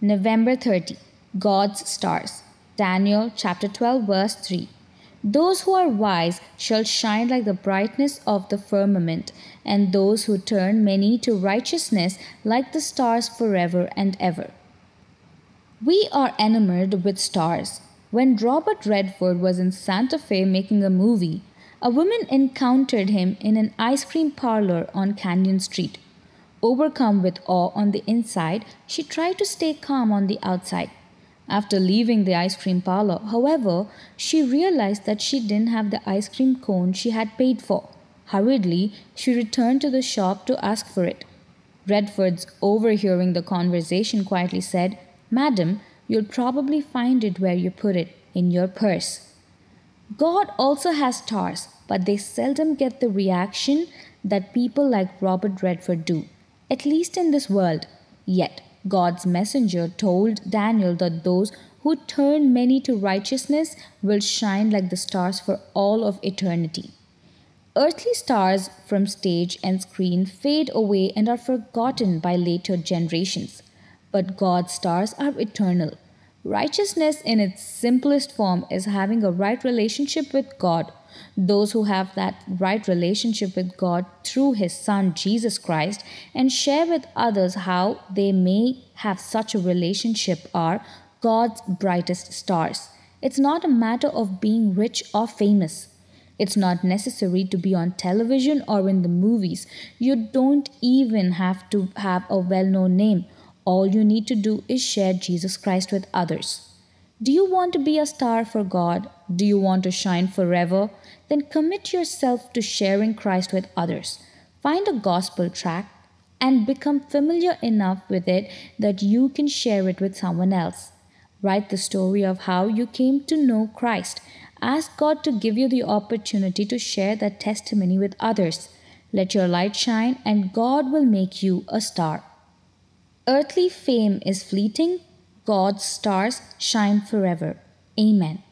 November 30. God's stars. Daniel chapter 12, verse 3. Those who are wise shall shine like the brightness of the firmament, and those who turn many to righteousness like the stars forever and ever. We are enamored with stars. When Robert Redford was in Santa Fe making a movie, a woman encountered him in an ice cream parlor on Canyon Street. Overcome with awe on the inside, she tried to stay calm on the outside. After leaving the ice cream parlor, however, she realized that she didn't have the ice cream cone she had paid for. Hurriedly, she returned to the shop to ask for it. Redfords, overhearing the conversation, quietly said, Madam, you'll probably find it where you put it, in your purse. God also has stars, but they seldom get the reaction that people like Robert Redford do, at least in this world. Yet, God's messenger told Daniel that those who turn many to righteousness will shine like the stars for all of eternity. Earthly stars from stage and screen fade away and are forgotten by later generations. But God's stars are eternal. Righteousness, in its simplest form, is having a right relationship with God. Those who have that right relationship with God through His Son Jesus Christ and share with others how they may have such a relationship are God's brightest stars. It's not a matter of being rich or famous. It's not necessary to be on television or in the movies. You don't even have to have a well known name. All you need to do is share Jesus Christ with others. Do you want to be a star for God? Do you want to shine forever? Then commit yourself to sharing Christ with others. Find a gospel track and become familiar enough with it that you can share it with someone else. Write the story of how you came to know Christ. Ask God to give you the opportunity to share that testimony with others. Let your light shine, and God will make you a star. Earthly fame is fleeting, God's stars shine forever. Amen.